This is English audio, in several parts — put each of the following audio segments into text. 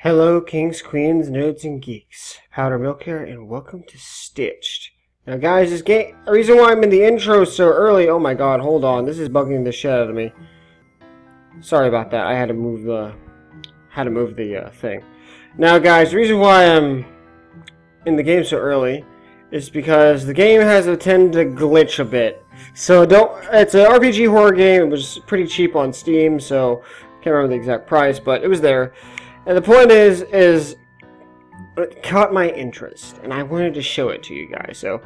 Hello, kings, queens, nerds, and geeks. Powder Milk here, and welcome to Stitched. Now, guys, this game. The reason why I'm in the intro so early. Oh my god, hold on. This is bugging the shit out of me. Sorry about that. I had to move the. Had to move the uh, thing. Now, guys, the reason why I'm in the game so early is because the game has a tend to glitch a bit. So don't. It's an RPG horror game. It was pretty cheap on Steam, so can't remember the exact price, but it was there. And the point is, is it caught my interest, and I wanted to show it to you guys. So,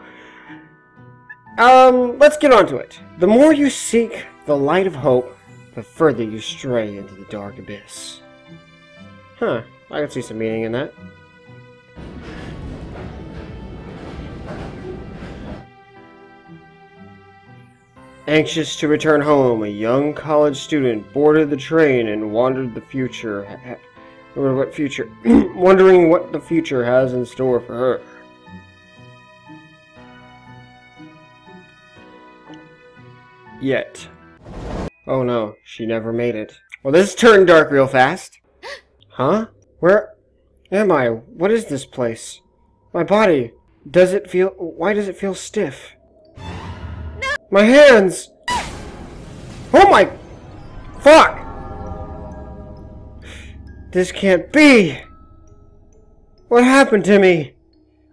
um, let's get on to it. The more you seek the light of hope, the further you stray into the dark abyss. Huh? I can see some meaning in that. Anxious to return home, a young college student boarded the train and wandered the future. Or what future? wondering what the future has in store for her. Yet. Oh no, she never made it. Well, this turned dark real fast. Huh? Where am I? What is this place? My body. Does it feel. Why does it feel stiff? My hands! Oh my. Fuck! This can't be! What happened to me?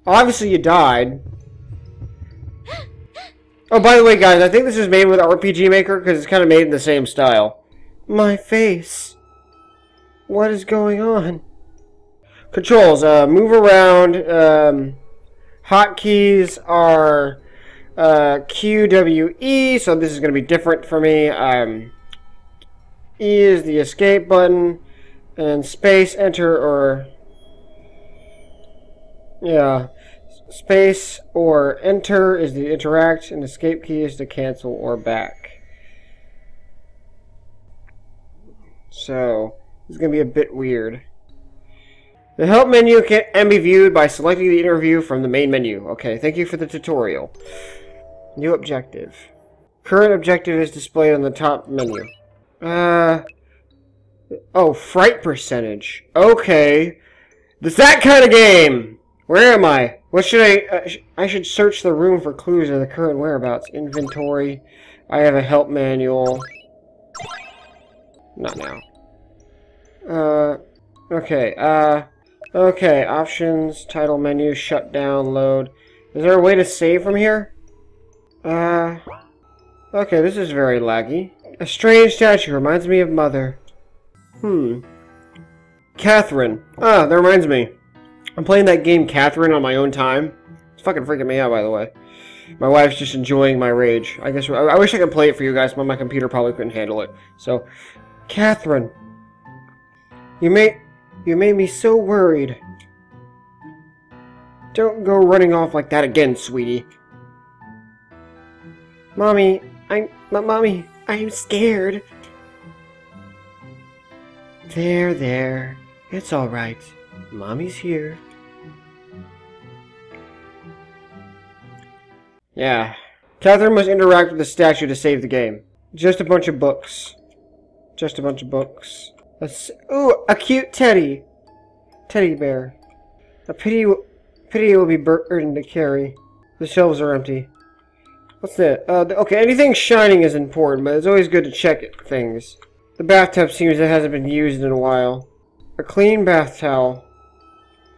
Obviously you died. Oh, by the way, guys, I think this is made with RPG Maker because it's kind of made in the same style. My face. What is going on? Controls, uh, move around. Um, hotkeys are uh, Q, W, E, so this is going to be different for me. Um, E is the escape button, and space, enter, or. Yeah. Space or enter is the interact, and escape key is to cancel or back. So, going to be a bit weird. The help menu can be viewed by selecting the interview from the main menu. Okay, thank you for the tutorial. New objective. Current objective is displayed on the top menu. Uh. Oh, fright percentage. Okay. It's that kind of game! Where am I? What should I... Uh, sh I should search the room for clues of the current whereabouts. Inventory. I have a help manual. Not now. Uh... Okay, uh... Okay, options, title menu, shut down, load. Is there a way to save from here? Uh... Okay, this is very laggy. A strange statue reminds me of Mother. Hmm. Catherine. Ah, that reminds me. I'm playing that game Catherine on my own time. It's fucking freaking me out, by the way. My wife's just enjoying my rage. I guess I, wish I could play it for you guys, but my computer probably couldn't handle it. So, Catherine, you made you made me so worried. Don't go running off like that again, sweetie. Mommy, I'm, mommy, I'm scared. There, there. It's alright. Mommy's here. Yeah. Catherine must interact with the statue to save the game. Just a bunch of books. Just a bunch of books. A s- Ooh, a cute teddy. Teddy bear. A pity, pity it will be burden to carry. The shelves are empty. What's that? Uh, okay, anything shining is important, but it's always good to check things. The bathtub seems it hasn't been used in a while. A clean bath towel.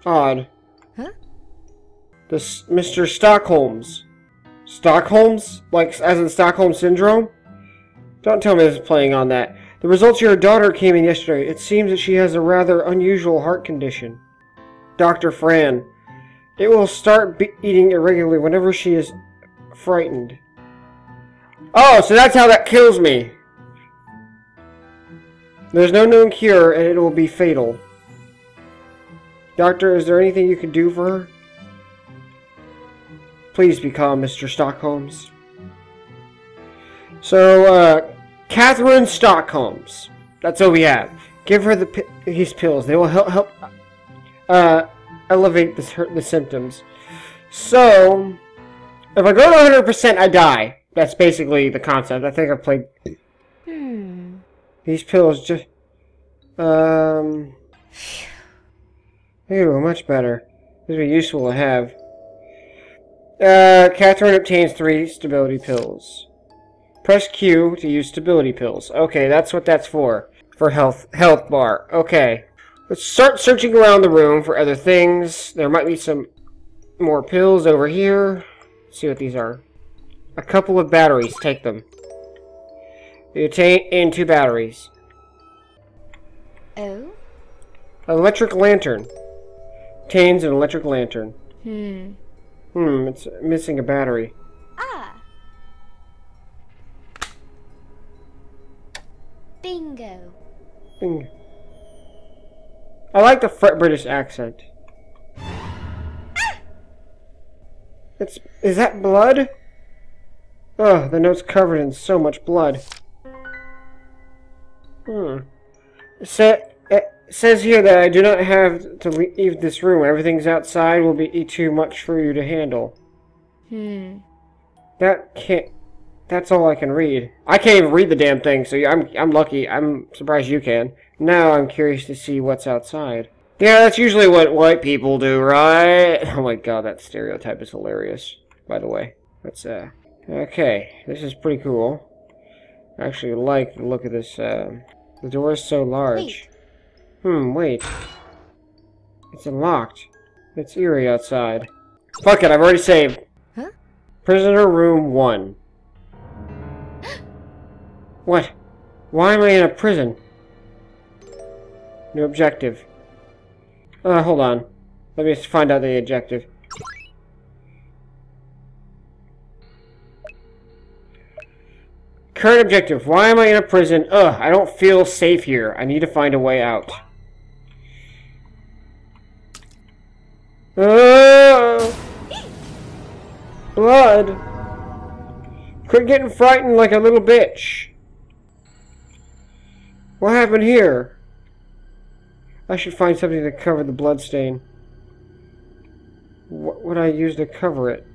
Odd. Huh? This Mr. Stockholm's. Stockholm's? Like, as in Stockholm Syndrome? Don't tell me this is playing on that. The results of your daughter came in yesterday. It seems that she has a rather unusual heart condition. Dr. Fran. It will start eating irregularly whenever she is frightened. Oh, so that's how that kills me. There's no known cure, and it will be fatal. Doctor, is there anything you can do for her? Please be calm, Mr. Stockholms. So, uh, Catherine Stockholms. That's what we have. Give her the these pills. They will help help uh, elevate the symptoms. So, if I go to 100%, I die. That's basically the concept. I think I've played Hmm. These pills. Just um, Ew, much better. This would be useful to have. Uh, Catherine obtains three stability pills. Press Q to use stability pills. Okay, that's what that's for. For health health bar. Okay. Let's start searching around the room for other things. There might be some more pills over here. Let's see what these are. A couple of batteries. Take them. You obtain in two batteries. Oh? Electric lantern. Obtains an electric lantern. Hmm. Hmm, it's missing a battery. Ah. Bingo. Bingo. I like the British accent. It's is that blood? Oh, the note's covered in so much blood. Hmm. Sa- it says here that I do not have to leave this room. Everything's outside will be too much for you to handle. Hmm. That can't. That's all I can read. I can't even read the damn thing, so I'm I'm lucky. I'm surprised you can. Now I'm curious to see what's outside. Yeah, that's usually what white people do, right? Oh my god, that stereotype is hilarious. By the way, that's uh. Okay, this is pretty cool. I actually like the look of this. Uh, the door is so large. Hmm. Wait. It's unlocked. It's eerie outside. Fuck it, I've already saved. Huh? Prisoner room one. what? Why am I in a prison? New objective. Uh, hold on. Let me find out the objective. Current objective. Why am I in a prison? Ugh, I don't feel safe here. I need to find a way out. Uh, blood. Quit getting frightened like a little bitch. What happened here? I should find something to cover the blood stain. What would I use to cover it?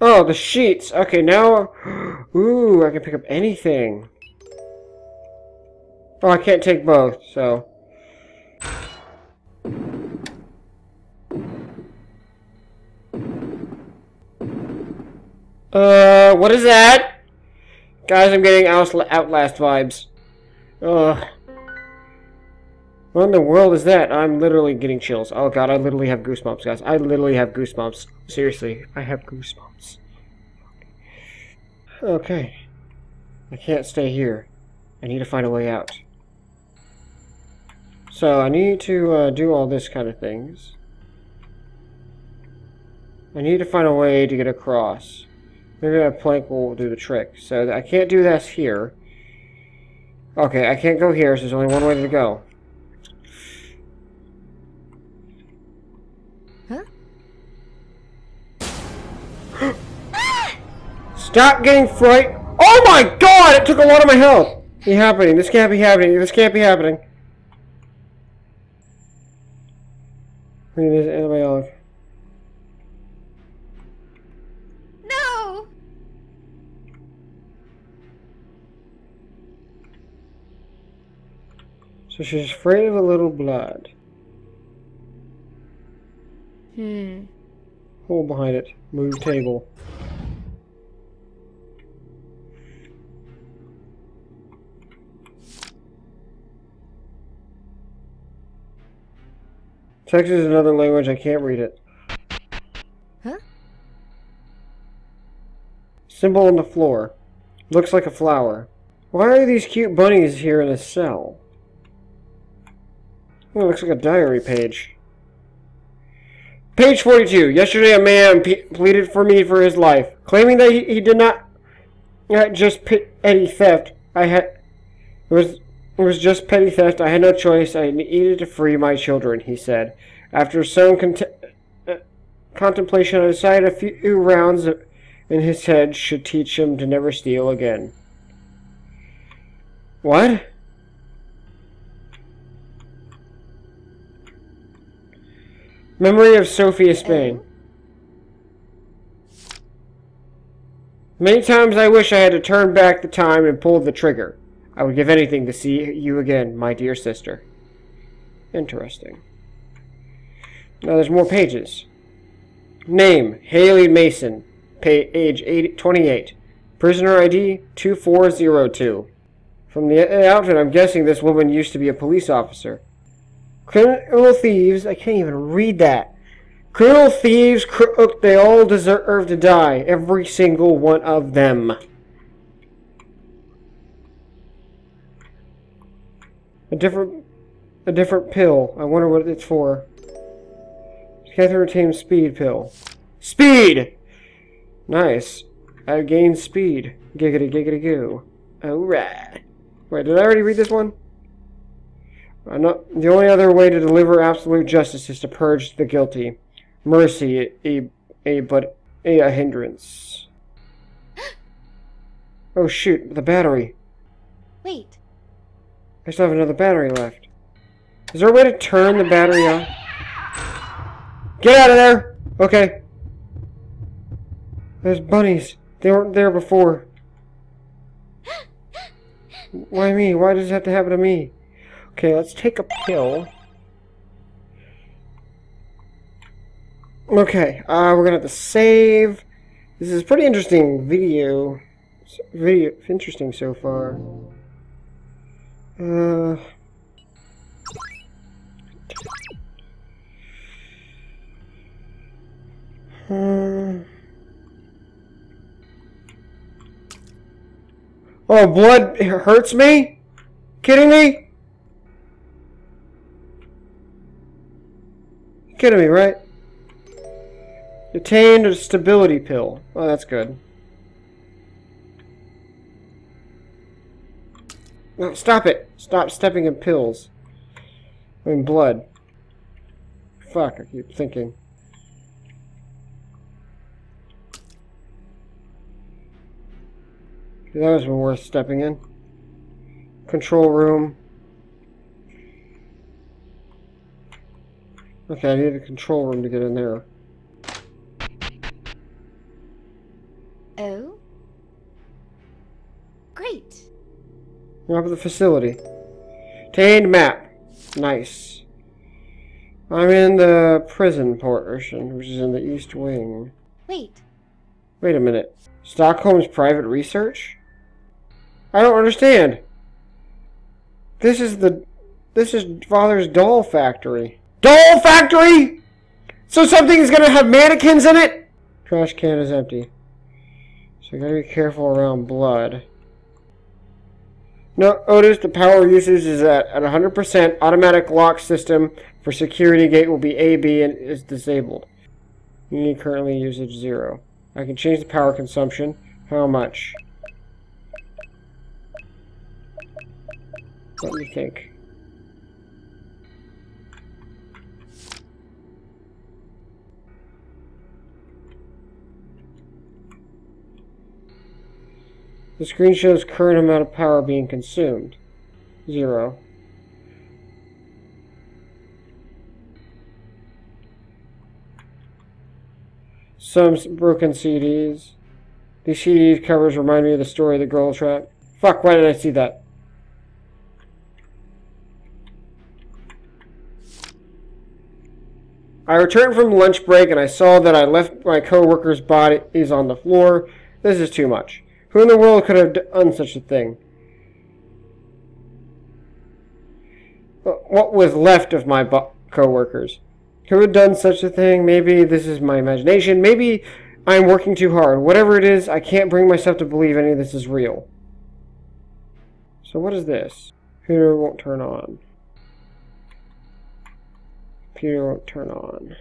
Oh, the sheets. Okay, now... Ooh, I can pick up anything. Oh, I can't take both, so... Uh, what is that? Guys, I'm getting Outlast vibes. Ugh. What in the world is that? I'm literally getting chills. Oh god, I literally have goosebumps, guys. I literally have goosebumps. Seriously, I have goosebumps. Okay. I can't stay here. I need to find a way out. So, I need to uh, do all this kind of things. I need to find a way to get across. Maybe a plank will do the trick. So, I can't do this here. Okay, I can't go here, so there's only one way to go. Stop getting fright. Oh my god! It took a lot of my health! Be happening. This can't be happening. This can't be happening. Read this antibiotic. No! So she's afraid of a little blood. Hmm. Hole behind it. Move table. Text is another language, I can't read it. Huh? Symbol on the floor. Looks like a flower. Why are these cute bunnies here in a cell? Oh, it looks like a diary page. Page 42. Yesterday a man pleaded for me for his life, claiming that he, he did not uh, just any theft. I had it was it was just petty theft. I had no choice. I needed to free my children, he said. After some uh, contemplation, I decided a few rounds in his head should teach him to never steal again. What? Memory of Sophia Spain. Many times I wish I had to turn back the time and pull the trigger. I would give anything to see you again, my dear sister. Interesting. Now there's more pages. Name, Haley Mason. Pa- age 80, 28. Prisoner ID 2402. From the uh, outfit, I'm guessing this woman used to be a police officer. Criminal thieves, I can't even read that. Criminal thieves, they all deserve to die. Every single one of them. A different, a different pill. I wonder what it's for. Catherine Thames speed pill. Speed! Nice. I gained speed. Giggity giggity goo. Alright. Wait, did I already read this one? Uh, no, the only other way to deliver absolute justice is to purge the guilty. Mercy, a, a but a, a hindrance. Oh shoot, the battery. Wait. I still have another battery left. Is there a way to turn the battery off? Get out of there! Okay. There's bunnies. They weren't there before. Why me? Why does it have to happen to me? Okay, let's take a pill. Okay, uh, we're gonna have to save. This is pretty interesting video. Video interesting so far. Uh. Oh, blood hurts me? Kidding me? Kidding me, right? Obtained a stability pill. Oh, that's good. No, stop it! Stop stepping in pills. I mean, blood. Fuck, I keep thinking. That was worth stepping in. Control room. Okay, I need a control room to get in there. Map of the facility. Obtained map. Nice. I'm in the prison portion, which is in the east wing. Wait. Wait a minute. Stockholm's private research? I don't understand. This is the... This is Father's doll factory. Doll factory?! So something's gonna have mannequins in it?! Trash can is empty. So you gotta be careful around blood. No, Otis, the power usage is at, at 100%. Automatic lock system for security gate will be AB and is disabled. Unit currently usage zero. I can change the power consumption. How much? Let me think. The screen shows current amount of power being consumed. Zero. Some broken CDs. These CDs covers remind me of the story of the girl trap. Fuck, why did I see that? I returned from lunch break and I saw that I left my co-worker's bodies on the floor. This is too much. Who in the world could have done such a thing? What was left of my co-workers? Who had done such a thing? Maybe this is my imagination. Maybe I'm working too hard. Whatever it is, I can't bring myself to believe any of this is real. So what is this? Computer won't turn on. Computer won't turn on.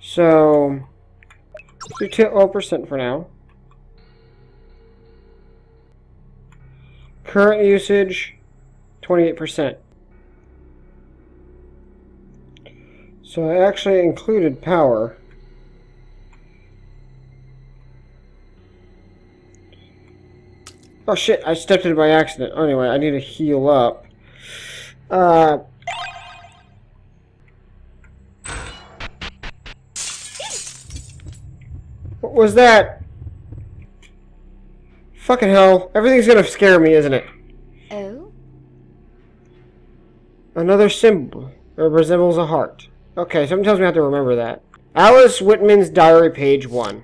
So, do 12% for now. Current usage, 28%. So I actually included power. Oh shit, I stepped in by accident. Anyway, I need to heal up. Uh... What was that? Fucking hell. Everything's gonna scare me, isn't it? Oh? Another symbol. It resembles a heart. Okay, something tells me I have to remember that. Alice Whitman's diary, page 1.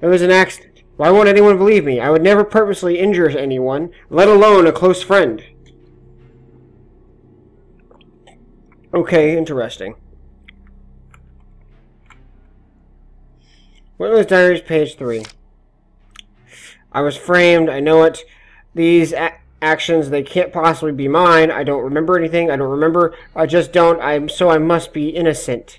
It was an accident. Why won't anyone believe me? I would never purposely injure anyone, let alone a close friend. Okay, interesting. Whitman's diaries, page 3. I was framed, I know it. These actions, they can't possibly be mine. I don't remember anything. I don't remember. I just don't. I'm so I must be innocent.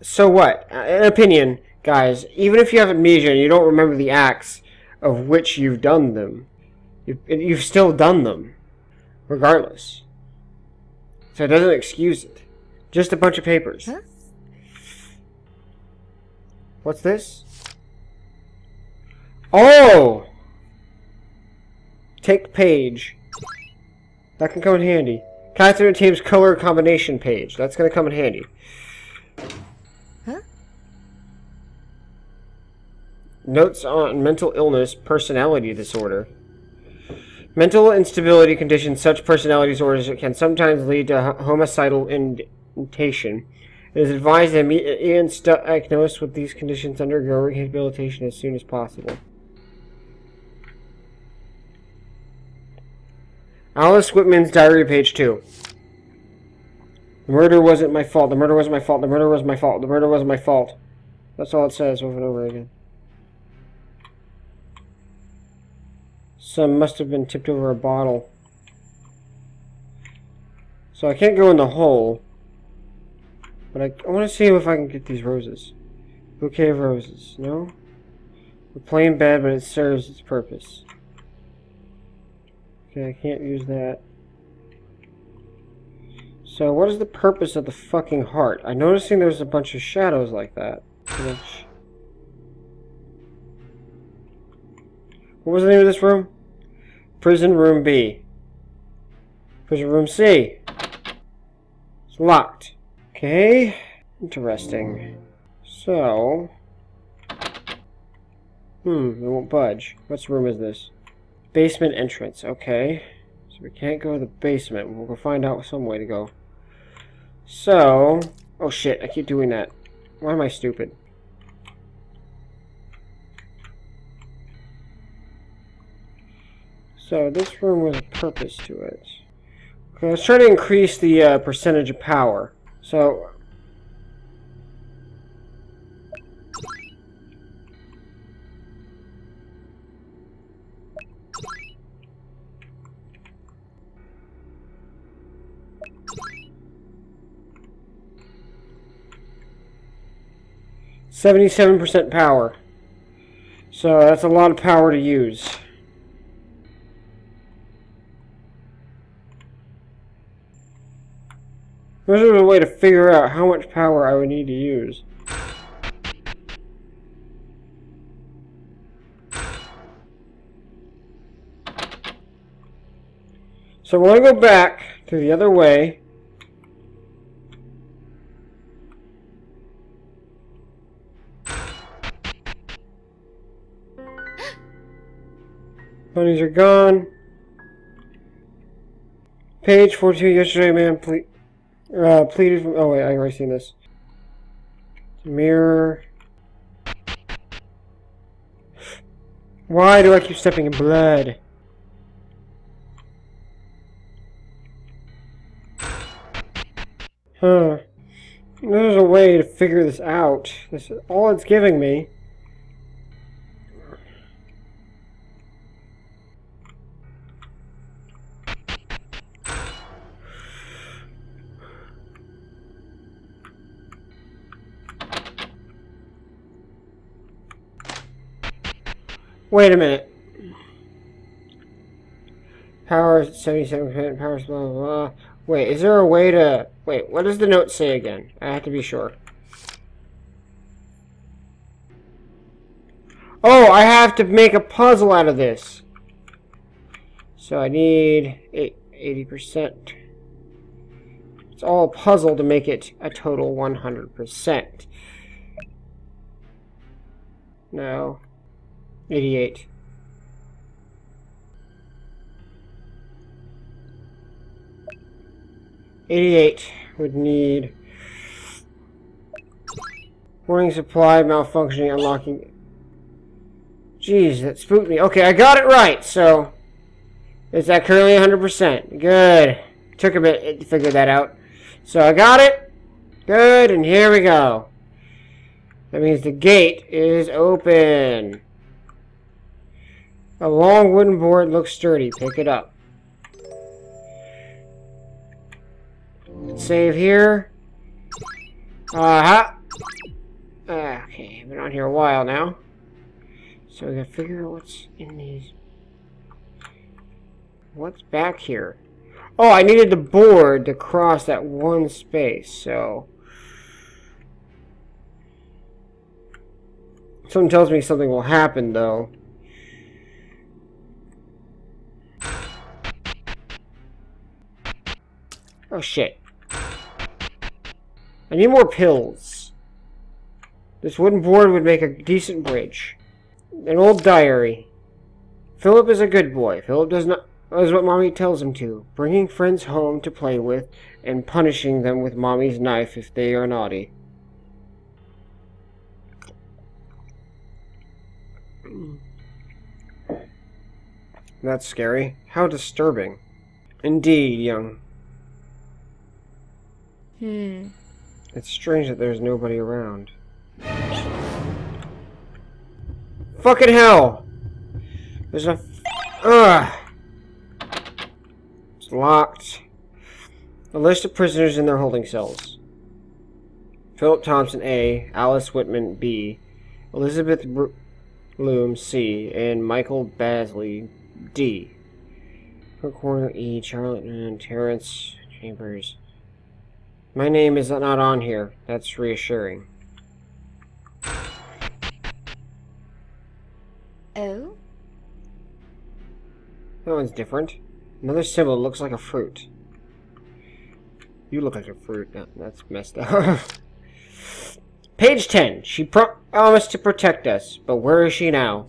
So what? Uh, an opinion, guys. Even if you have amnesia and you don't remember the acts of which you've done them, you've, you've still done them, regardless. So it doesn't excuse it. Just a bunch of papers. Huh? What's this? Oh! Take page. That can come in handy. Captain team's color combination page. That's going to come in handy. Huh? Notes on mental illness, personality disorder. Mental instability conditions, such personality disorders can sometimes lead to homicidal indentation. It is advised that immediate diagnosed with these conditions undergo rehabilitation as soon as possible. Alice Whitman's diary, page 2. The murder wasn't my fault. The murder wasn't my fault. The murder was my fault. The murder wasn't my fault. That's all it says over and over again. Some must have been tipped over a bottle. So I can't go in the hole. But I, I want to see if I can get these roses. Bouquet of roses. No? A plain bed, but it serves its purpose. Okay, I can't use that. So what is the purpose of the fucking heart? I'm noticing there's a bunch of shadows like that. What was the name of this room? Prison Room B. Prison Room C. It's locked. Okay. Interesting. So... Hmm, it won't budge. What room is this? Basement entrance, okay. So we can't go to the basement. We'll go find out some way to go. So... Oh shit, I keep doing that. Why am I stupid? So this room was a purpose to it. Okay, let's try to increase the uh, percentage of power. So 77% power. So that's a lot of power to use. This is a way to figure out how much power I would need to use. So when I go back to the other way, Monies are gone. Page 42, yesterday man ple uh, pleaded oh wait, I already seen this. Mirror. Why do I keep stepping in blood? Huh. There's a way to figure this out. This is all it's giving me. Wait a minute. Power 77%, power blah, blah, blah. Wait, is there a way to... Wait, what does the note say again? I have to be sure. Oh, I have to make a puzzle out of this. So I need 80%. It's all a puzzle to make it a total 100%. No. 88. 88 would need warning supply malfunctioning unlocking. Jeez that spooked me. Okay I got it right so is that currently 100% good. Took a bit to figure that out. So I got it. Good and here we go. That means the gate is open a long wooden board looks sturdy pick it up Save here. Uh-huh. Okay, I've been on here a while now. So we gotta figure out what's in these. What's back here? Oh, I needed the board to cross that one space, so... Something tells me something will happen, though. Oh, shit. I need more pills. This wooden board would make a decent bridge. An old diary. Philip is a good boy. Philip does not does what mommy tells him to, bringing friends home to play with and punishing them with mommy's knife if they are naughty. That's scary. How disturbing. Indeed, young. Hmm. It's strange that there's nobody around. Fucking hell! There's a... Ugh! It's locked. A list of prisoners in their holding cells. Philip Thompson A, Alice Whitman B, Elizabeth Br Bloom C, and Michael Basley D. Her Corner E, Charlotte and Terrence Chambers. My name is not on here. That's reassuring. Oh? That one's different. Another symbol looks like a fruit. You look like a fruit. No, that's messed up. Page 10. She promised to protect us, but where is she now?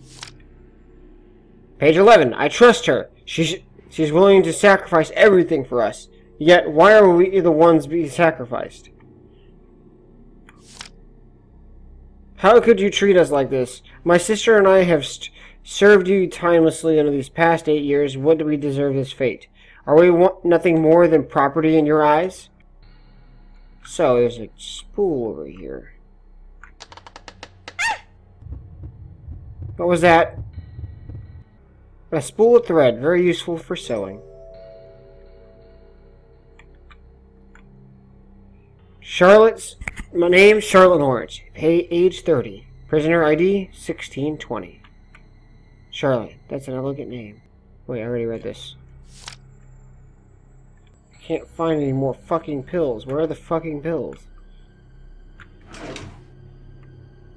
Page 11. I trust her. She's, she's willing to sacrifice everything for us. Yet, why are we the ones being sacrificed? How could you treat us like this? My sister and I have served you timelessly over these past eight years. What do we deserve this fate? Are we nothing more than property in your eyes? So, there's a spool over here. What was that? A spool of thread, very useful for sewing. Charlotte's. My name's Charlotte Orange, age 30. Prisoner ID 1620. Charlotte. That's an elegant name. Wait, I already read this. I can't find any more fucking pills. Where are the fucking pills?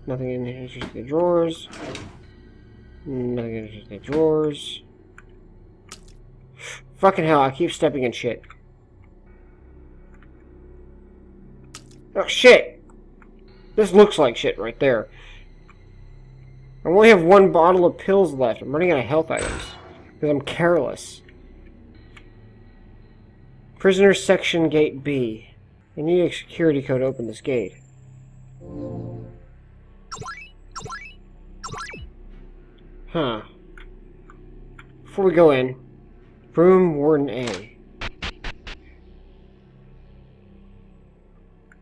Nothing in here, just the drawers. Nothing in just the drawers. Fucking hell, I keep stepping in shit. Oh, shit! This looks like shit right there. I only have one bottle of pills left. I'm running out of health items. Because I'm careless. Prisoner section gate B. I need a security code to open this gate. Huh. Before we go in, room warden A.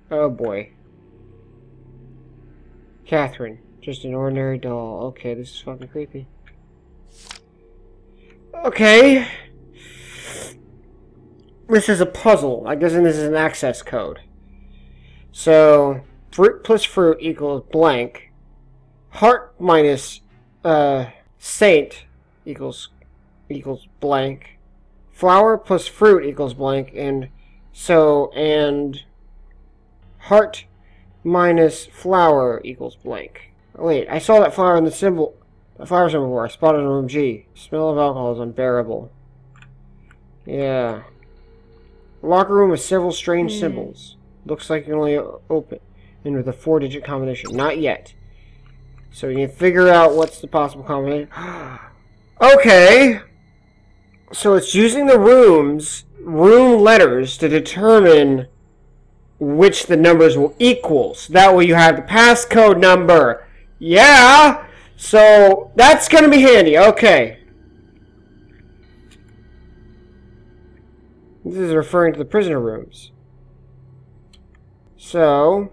Oh boy. Catherine. Just an ordinary doll. Okay, this is fucking creepy. Okay. This is a puzzle. I guess this is an access code. So, fruit plus fruit equals blank. Heart minus uh, saint equals equals blank. Flower plus fruit equals blank. And so, and Heart minus flower equals blank. Oh, wait, I saw that flower in the symbol. The flower symbol before. I spotted in room G. Smell of alcohol is unbearable. Yeah. Locker room with several strange mm. symbols. Looks like you can only open in with a four-digit combination. Not yet. So you need to figure out what's the possible combination. okay. So it's using the rooms room letters to determine which the numbers will equal. So that way you have the passcode number. Yeah! So that's going to be handy. Okay. This is referring to the prisoner rooms. So,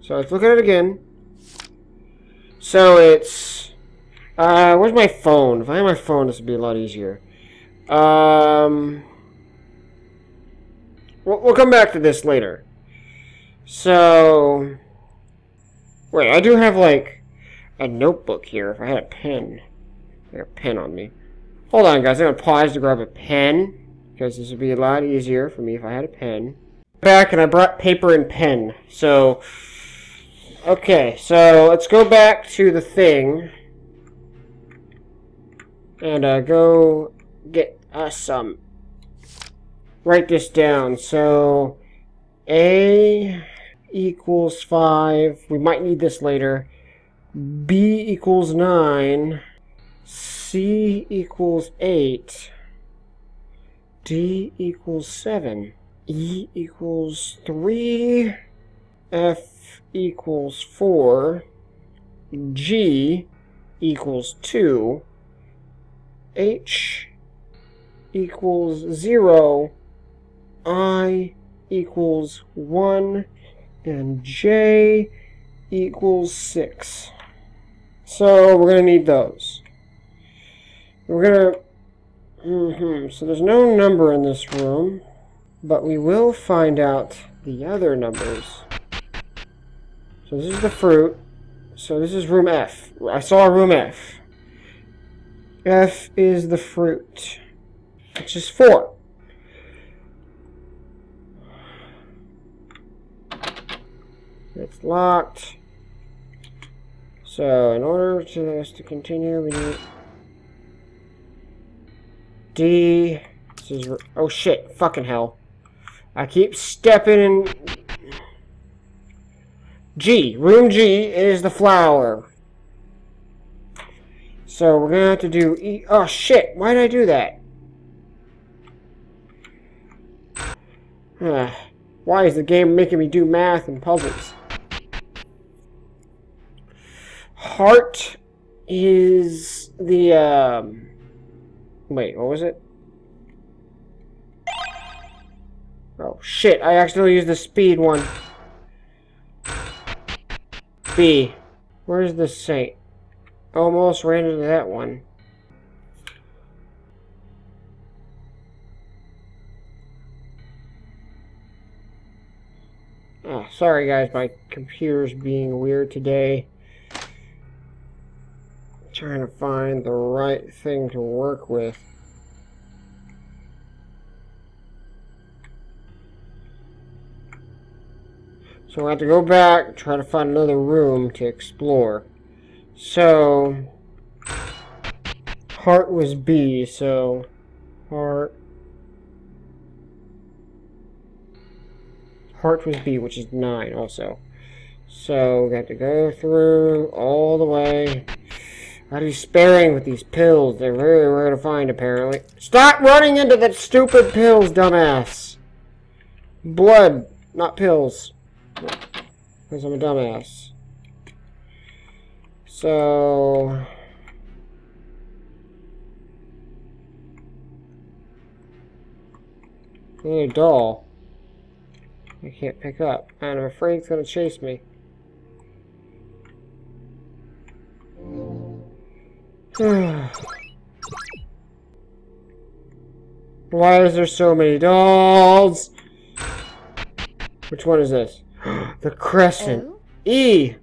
so let's look at it again. So it's, uh, where's my phone? If I had my phone, this would be a lot easier. Um, we'll, we'll come back to this later. So, wait, I do have like a notebook here. If I had a pen, I got a pen on me. Hold on, guys. I'm gonna pause to grab a pen because this would be a lot easier for me if I had a pen. Back and I brought paper and pen. So, okay, so let's go back to the thing and uh, go get us some. Write this down. So, A equals 5. We might need this later. B equals 9. C equals 8. D equals 7. E equals 3. F equals 4. G equals 2. H equals 0. I equals 1. And J equals 6. So we're going to need those. We're going to Mm-hmm. So there's no number in this room, but we will find out the other numbers. So this is the fruit. So this is room F. I saw room F. F is the fruit, which is 4. It's locked. So in order for this to continue, we need D. This is, oh shit, fucking hell. I keep stepping in. G. Room G is the flower. So we're gonna have to do E. Oh shit, why did I do that? Why is the game making me do math and puzzles? Heart is the, um... Wait, what was it? Oh, shit. I accidentally used the speed one. B. Where's the saint? Almost ran into that one. Oh, sorry guys, my computer's being weird today trying to find the right thing to work with. So I have to go back, try to find another room to explore. So, heart was B, so heart. Heart was B, which is 9 also. So, we got to go through all the way. Gotta be sparing with these pills. They're very rare to find, apparently. Stop running into that stupid pills, dumbass! Blood, not pills. Because I'm a dumbass. So... I need a doll. I can't pick up. And I'm afraid it's gonna chase me. Why is there so many dolls? Which one is this? the crescent. Oh? E.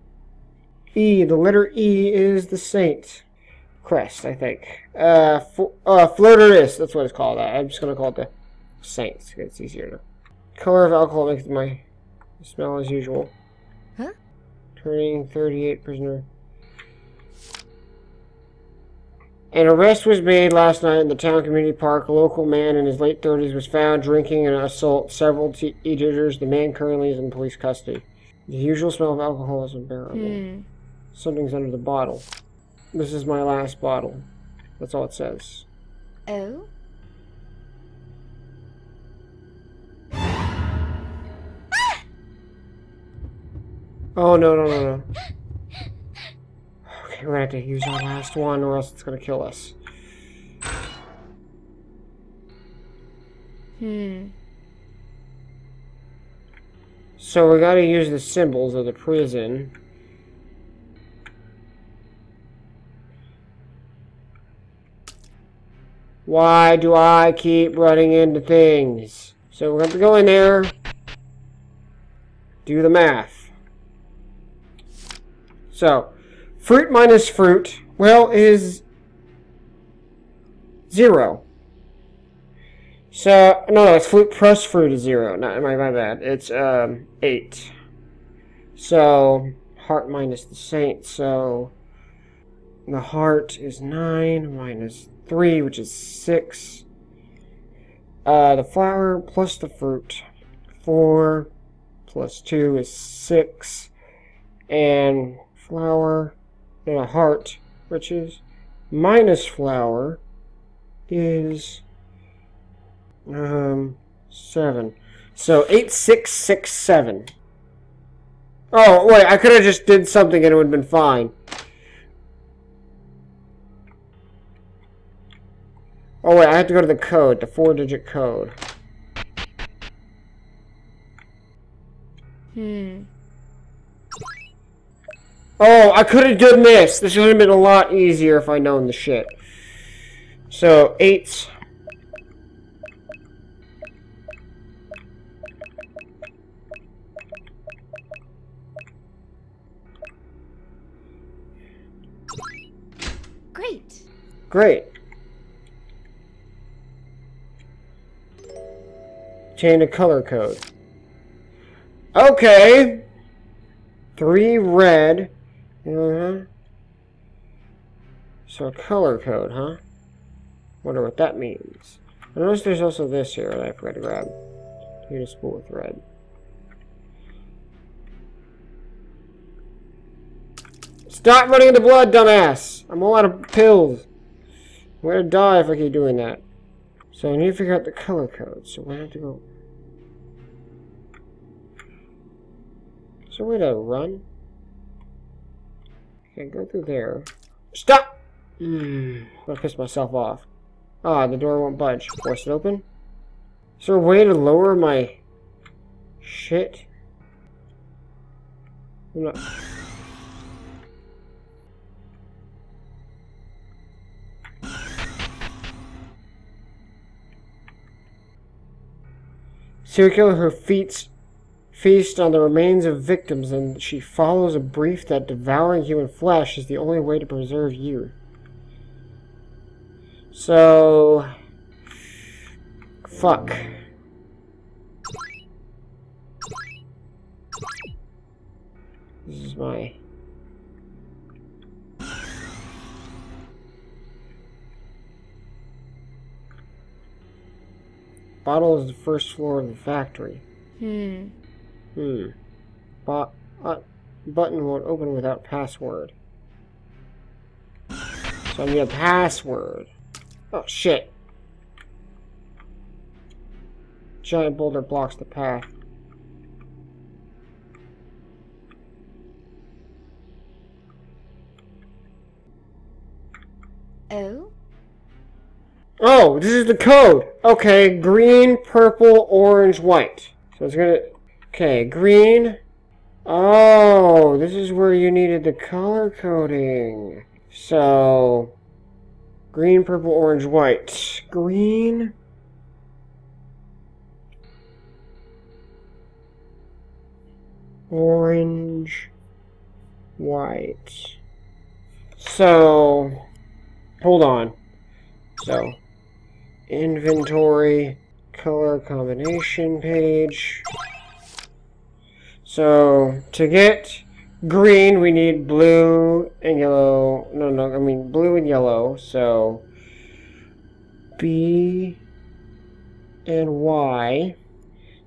E. The letter E is the saint. Crest, I think. Uh, uh, fleur-de-lis. That's what it's called. I'm just gonna call it the saints. It's easier to. Color of alcohol makes my smell as usual. Huh? Turning 38 prisoner. An arrest was made last night in the town community park. A local man in his late 30s was found drinking and assault several teenagers. The man currently is in police custody. The usual smell of alcohol is unbearable. Mm. Something's under the bottle. This is my last bottle. That's all it says. Oh? Oh, no, no, no, no. Okay, we're gonna have to use our last one or else it's gonna kill us. Hmm. So we gotta use the symbols of the prison. Why do I keep running into things? So we're to go in there, do the math. So, fruit minus fruit, well, is zero. So, no, no, it's fruit plus fruit is zero. Not my, my bad. It's um, eight. So, heart minus the saint, so the heart is nine minus 3, which is 6. Uh, the flower plus the fruit, 4 plus 2 is 6. And flower and a heart, which is minus flower, is um 7. So 8667. Oh, wait, I could have just did something and it would have been fine. Oh wait, I have to go to the code, the four-digit code. Hmm. Oh, I could have done this. This would have been a lot easier if I known the shit. So, eight. Great. Great. Change the color code. Okay. Three red. Uh-huh. So color code, huh? Wonder what that means. I notice there's also this here that I forgot to grab. Need a spool with red. Stop running into blood, dumbass! I'm all out of pills. I'm gonna die if I keep doing that. So I need to figure out the color code. So we have to go. So way to run? Okay, go through there. Stop! Hmm. I'm gonna piss myself off. Ah, the door won't budge. Force it open. Is there a way to lower my shit? I'm not. Serial killer who feeds, feasts on the remains of victims and she follows a brief that devouring human flesh is the only way to preserve you. So... Fuck. This is my... Bottle is the first floor of the factory. Hmm. Hmm. Bot uh, button won't open without password. So I need a password. Oh shit. Giant boulder blocks the path. Oh? Oh, this is the code. Okay, green, purple, orange, white. So it's gonna. Okay, green. Oh, this is where you needed the color coding. So, green, purple, orange, white. Green. Orange, white. So, hold on. So, inventory, color combination page. So, to get green, we need blue and yellow. No, no, I mean blue and yellow. So, B and Y.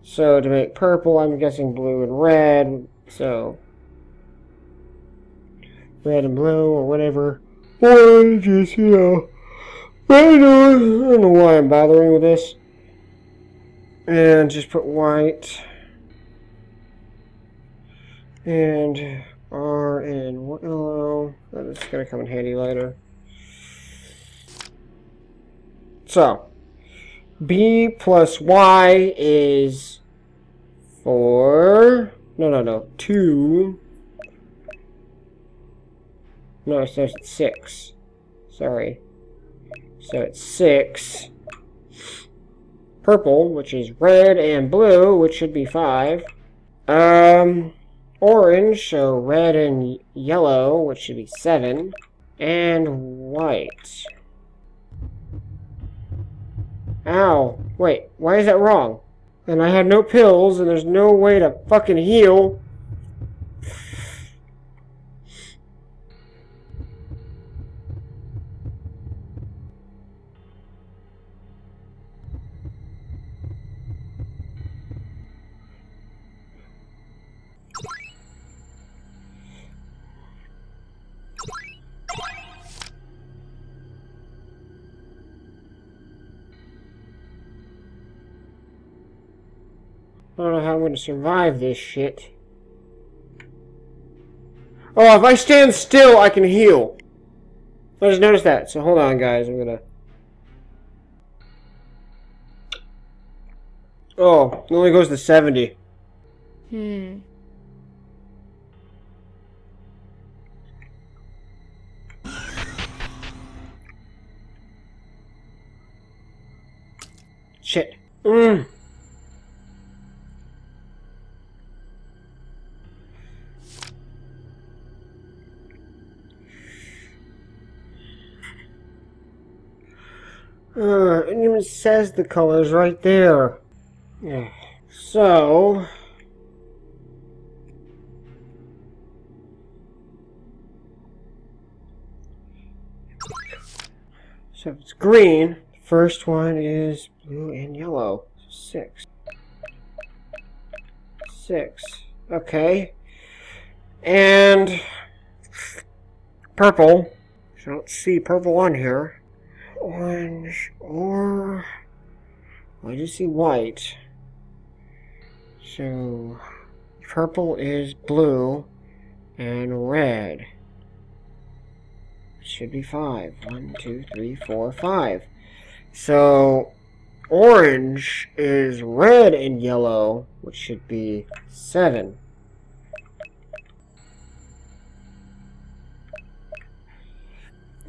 So, to make purple, I'm guessing blue and red. So, red and blue or whatever. Orange is, you know. Know, I don't know why I'm bothering with this. And just put white. And R and yellow. That is going to come in handy later. So, B plus Y is 4. No, no, no. 2. No, says it's 6. Sorry. So it's 6. Purple, which is red, and blue, which should be 5. Um, orange, so red and yellow, which should be 7. And white. Ow. Wait, why is that wrong? And I had no pills, and there's no way to fucking heal. I don't know how I'm going to survive this shit. Oh, if I stand still, I can heal. I just noticed that. So hold on, guys. I'm gonna. Oh, it only goes to 70. Hmm. Shit. Mm. Uh, it even says the colors right there. Yeah. So. So it's green, The first one is blue and yellow. Six. Six. Okay. And purple. I don't see purple on here orange or I just see white. So purple is blue and red. Should be five. One, two, three, four, five. So orange is red and yellow, which should be seven.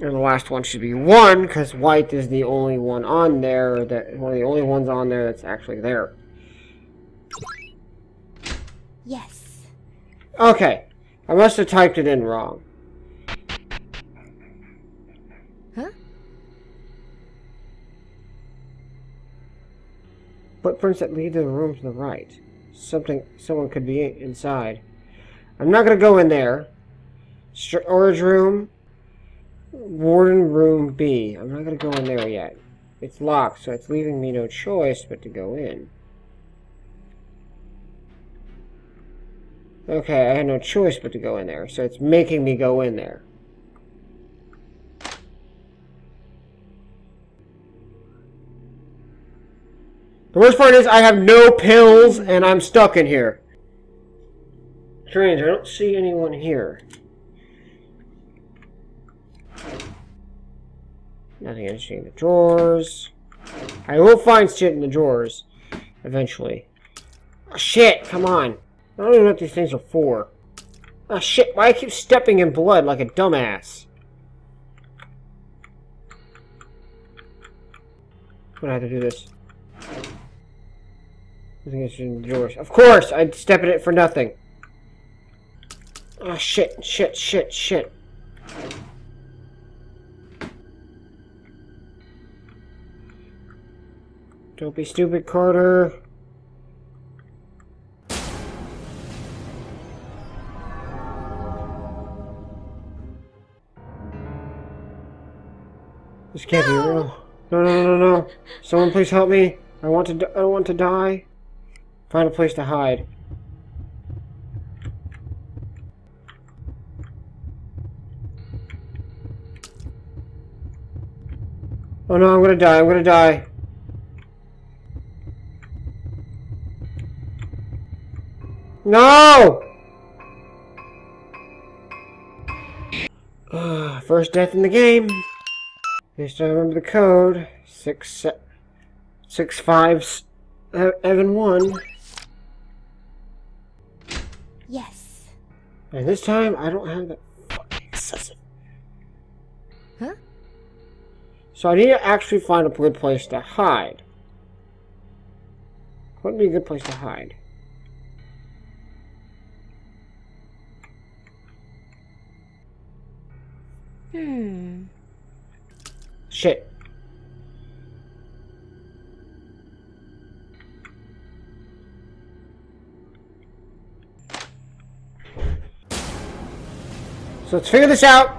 And the last one should be one, because white is the only one on there, that one of the only ones on there that's actually there. Yes. Okay. I must have typed it in wrong. Huh? Footprints that lead to the room to the right. Something, someone could be inside. I'm not gonna go in there. Storage room, Warden Room B. I'm not going to go in there yet. It's locked, so it's leaving me no choice but to go in. Okay, I had no choice but to go in there, so it's making me go in there. The worst part is I have no pills and I'm stuck in here. Strange, I don't see anyone here. Nothing interesting in the drawers. I will find shit in the drawers. Eventually. Oh, shit, come on. I don't even know what these things are for. Oh shit, why I keep stepping in blood like a dumbass? I'm gonna have to do this. Nothing interesting in the drawers. Of course! I'd step in it for nothing. Oh shit, shit, shit, shit. Don't be stupid, Carter. This can't be real. No, no, no, no, no. Someone please help me. I want to, I don't want to die. Find a place to hide. Oh no, I'm gonna die, I'm gonna die. No! Ah, first death in the game. Just remember the code. Six. Yes. And this time, I don't have that fucking excessive. Huh? So I need to actually find a good place to hide. Wouldn't be a good place to hide. Hmm. Shit. So let's figure this out.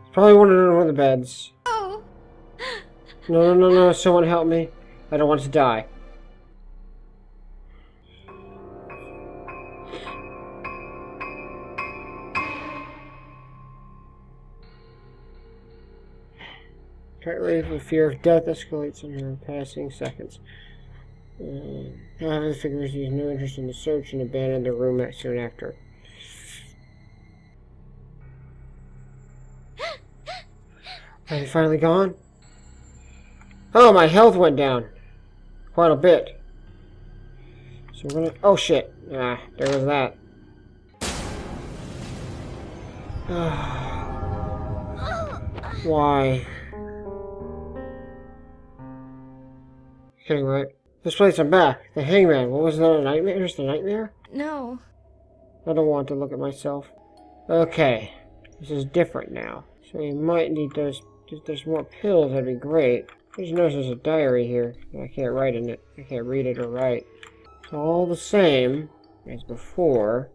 It's probably one of one of the beds. Oh. No, no, no, no! Someone help me! I don't want to die. Currently, the fear of death escalates in her passing seconds. Uh, however, the figure has no interest in the search and abandoned the room soon after. Are you finally gone? Oh, my health went down. Quite a bit. So we're gonna... Oh, shit. Ah, there was that. Why? Kidding, right? This place, I'm back. The hangman. What was that, a nightmare? Just a nightmare? No. I don't want to look at myself. Okay. This is different now. So we might need those... If there's more pills, that'd be great. I just noticed there's a diary here. I can't write in it. I can't read it or write. It's all the same as before.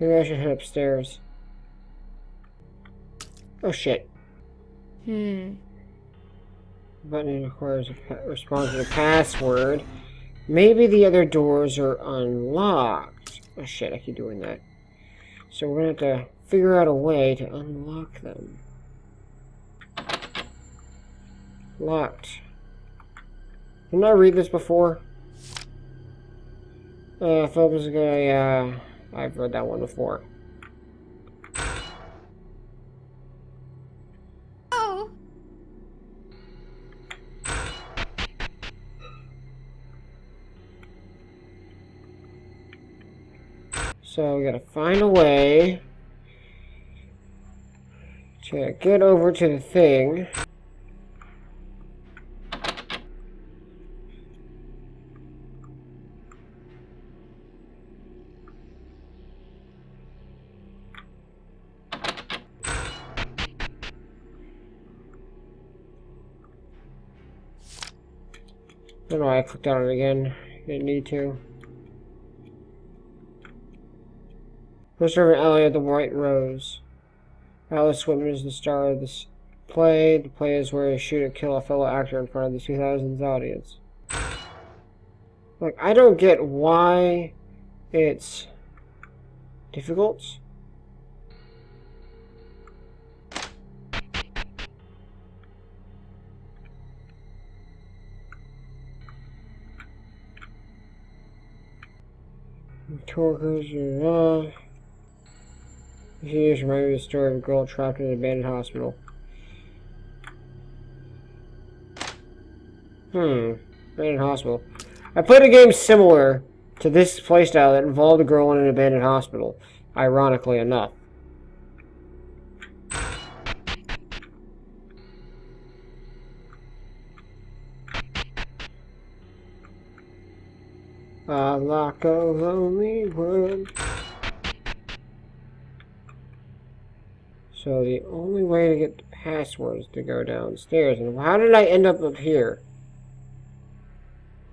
Maybe I should head upstairs. Oh shit. Hmm. Button requires a response to the password. Maybe the other doors are unlocked. Oh shit, I keep doing that. So we're gonna have to figure out a way to unlock them. Locked. Didn't I read this before? Uh, I thought was gonna, uh, I've read that one before. So we gotta find a way to get over to the thing. I don't know why I clicked on it again. Didn't need to. Poster of Elliot the White Rose. Alice Whitman is the star of this play. The play is where you shoot and kill a fellow actor in front of the 2000s audience. Like, I don't get why it's difficult. Coworkers, uh, Here's of the story of a girl trapped in an abandoned hospital. Hmm. Abandoned hospital. I played a game similar to this playstyle that involved a girl in an abandoned hospital, ironically enough. A lock of lonely wood. So the only way to get the password is to go downstairs. And how did I end up up here?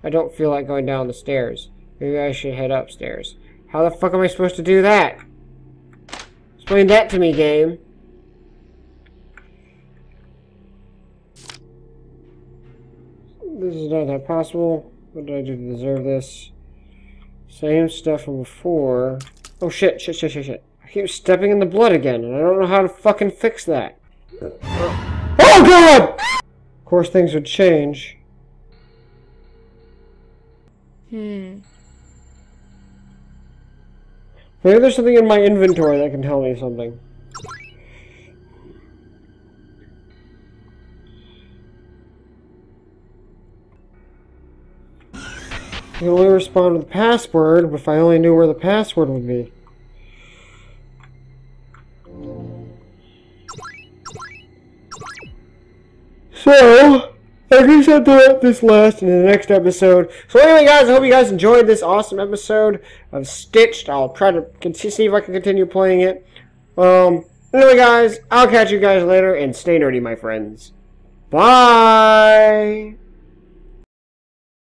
I don't feel like going down the stairs. Maybe I should head upstairs. How the fuck am I supposed to do that? Explain that to me, game. This is not that possible. What did I do to deserve this? Same stuff from before. Oh shit, shit, shit, shit, shit. I keep stepping in the blood again, and I don't know how to fucking fix that. Oh god! Of course things would change. Hmm. Maybe there's something in my inventory that can tell me something. You only respond with the password, but if I only knew where the password would be. So, I guess I'll do this last in the next episode. So anyway, guys, I hope you guys enjoyed this awesome episode of Stitched. I'll try to see if I can continue playing it. Um, anyway, guys, I'll catch you guys later, and stay nerdy, my friends. Bye!